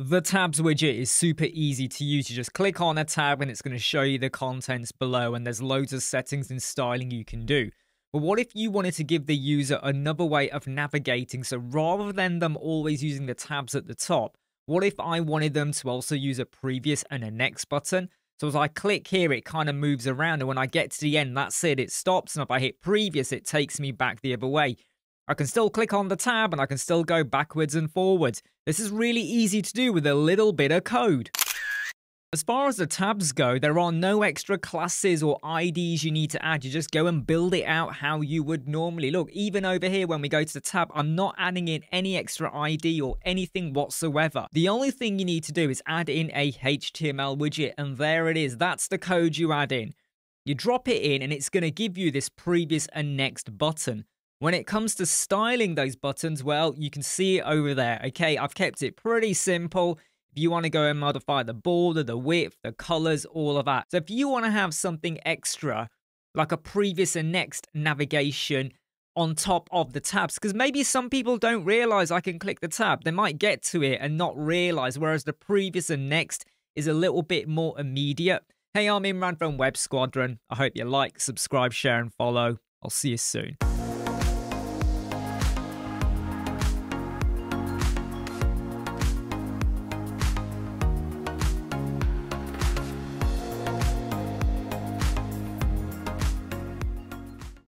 The tabs widget is super easy to use. You just click on a tab and it's going to show you the contents below and there's loads of settings and styling you can do. But what if you wanted to give the user another way of navigating? So rather than them always using the tabs at the top, what if I wanted them to also use a previous and a next button? So as I click here, it kind of moves around. And when I get to the end, that's it, it stops. And if I hit previous, it takes me back the other way. I can still click on the tab and I can still go backwards and forwards. This is really easy to do with a little bit of code. As far as the tabs go, there are no extra classes or IDs you need to add. You just go and build it out how you would normally. Look, even over here when we go to the tab, I'm not adding in any extra ID or anything whatsoever. The only thing you need to do is add in a HTML widget and there it is. That's the code you add in. You drop it in and it's going to give you this previous and next button. When it comes to styling those buttons, well, you can see it over there. Okay, I've kept it pretty simple. If you want to go and modify the border, the width, the colors, all of that. So if you want to have something extra, like a previous and next navigation on top of the tabs, because maybe some people don't realize I can click the tab. They might get to it and not realize, whereas the previous and next is a little bit more immediate. Hey, I'm Imran from Web Squadron. I hope you like, subscribe, share, and follow. I'll see you soon.